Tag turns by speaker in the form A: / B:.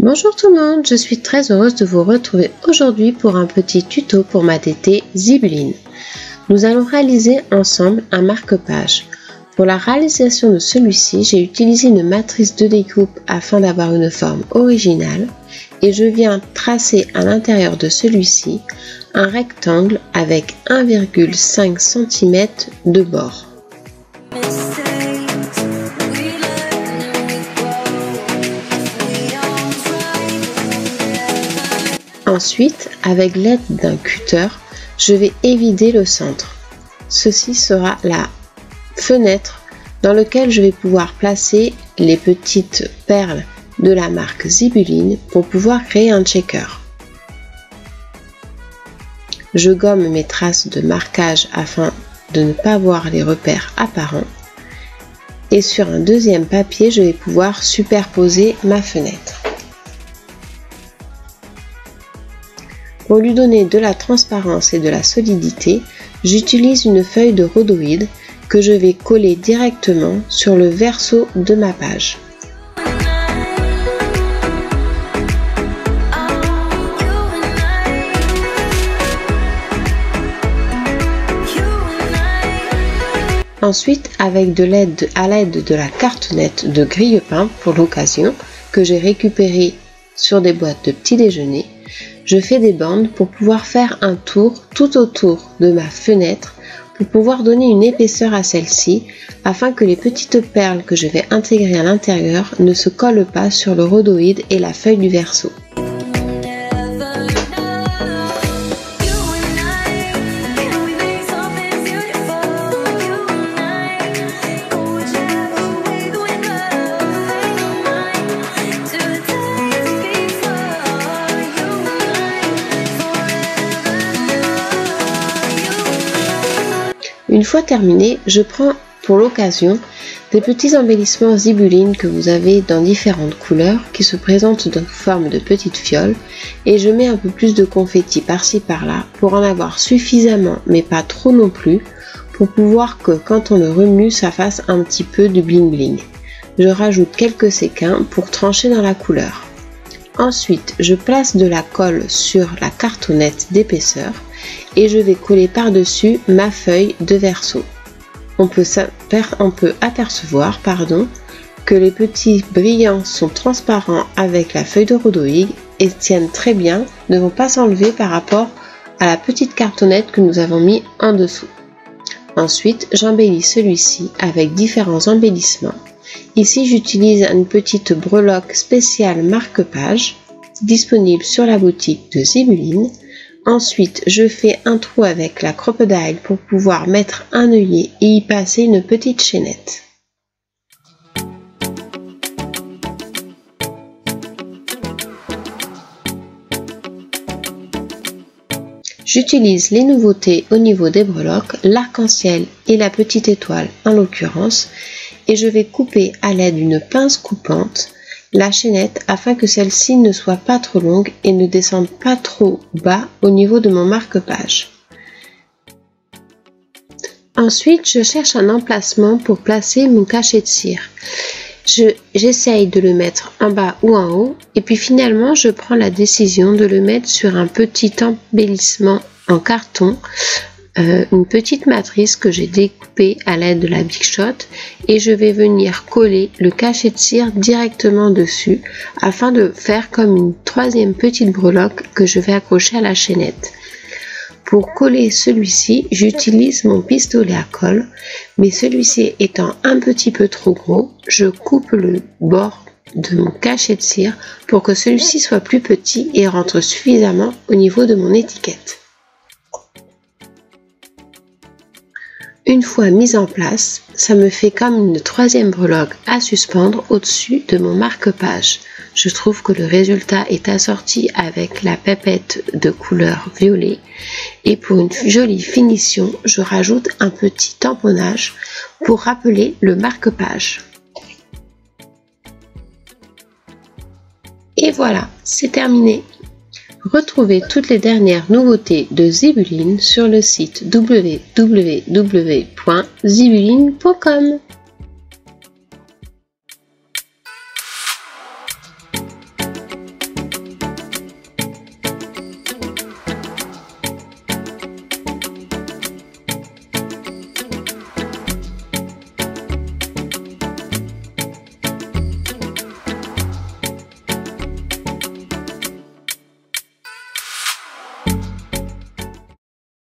A: Bonjour tout le monde, je suis très heureuse de vous retrouver aujourd'hui pour un petit tuto pour ma tétée Zibeline. Nous allons réaliser ensemble un marque-page. Pour la réalisation de celui-ci, j'ai utilisé une matrice de découpe afin d'avoir une forme originale et je viens tracer à l'intérieur de celui-ci un rectangle avec 1,5 cm de bord. Ensuite, avec l'aide d'un cutter, je vais évider le centre. Ceci sera la fenêtre dans laquelle je vais pouvoir placer les petites perles de la marque Zibuline pour pouvoir créer un checker. Je gomme mes traces de marquage afin de ne pas voir les repères apparents. Et sur un deuxième papier, je vais pouvoir superposer ma fenêtre. Pour lui donner de la transparence et de la solidité, j'utilise une feuille de rhodoïde que je vais coller directement sur le verso de ma page. Ensuite, avec de l'aide à l'aide de la cartonnette de grille-pain pour l'occasion que j'ai récupéré sur des boîtes de petit déjeuner, je fais des bandes pour pouvoir faire un tour tout autour de ma fenêtre pour pouvoir donner une épaisseur à celle-ci afin que les petites perles que je vais intégrer à l'intérieur ne se collent pas sur le rhodoïde et la feuille du verso. Une fois terminé, je prends pour l'occasion des petits embellissements zibulines que vous avez dans différentes couleurs qui se présentent dans forme de petites fioles et je mets un peu plus de confetti par-ci par-là pour en avoir suffisamment mais pas trop non plus pour pouvoir que quand on le remue ça fasse un petit peu de bling bling. Je rajoute quelques séquins pour trancher dans la couleur. Ensuite, je place de la colle sur la cartonnette d'épaisseur et je vais coller par-dessus ma feuille de verso. On peut, apercevoir pardon, que les petits brillants sont transparents avec la feuille de rhodoïde et tiennent très bien, ne vont pas s'enlever par rapport à la petite cartonnette que nous avons mis en dessous. Ensuite, j'embellis celui-ci avec différents embellissements Ici, j'utilise une petite breloque spéciale marque-page disponible sur la boutique de Zibuline. Ensuite, je fais un trou avec la crocodile pour pouvoir mettre un œillet et y passer une petite chaînette. J'utilise les nouveautés au niveau des breloques, l'arc-en-ciel et la petite étoile en l'occurrence, et je vais couper à l'aide d'une pince coupante la chaînette afin que celle-ci ne soit pas trop longue et ne descende pas trop bas au niveau de mon marque-page. Ensuite, je cherche un emplacement pour placer mon cachet de cire. J'essaye de le mettre en bas ou en haut et puis finalement je prends la décision de le mettre sur un petit embellissement en carton euh, une petite matrice que j'ai découpée à l'aide de la Big Shot et je vais venir coller le cachet de cire directement dessus afin de faire comme une troisième petite breloque que je vais accrocher à la chaînette. Pour coller celui-ci, j'utilise mon pistolet à colle, mais celui-ci étant un petit peu trop gros, je coupe le bord de mon cachet de cire pour que celui-ci soit plus petit et rentre suffisamment au niveau de mon étiquette. Une fois mise en place, ça me fait comme une troisième breloque à suspendre au-dessus de mon marque-page. Je trouve que le résultat est assorti avec la pépette de couleur violet et pour une jolie finition, je rajoute un petit tamponnage pour rappeler le marque-page. Et voilà, c'est terminé. Retrouvez toutes les dernières nouveautés de Zibuline sur le site www.zibuline.com.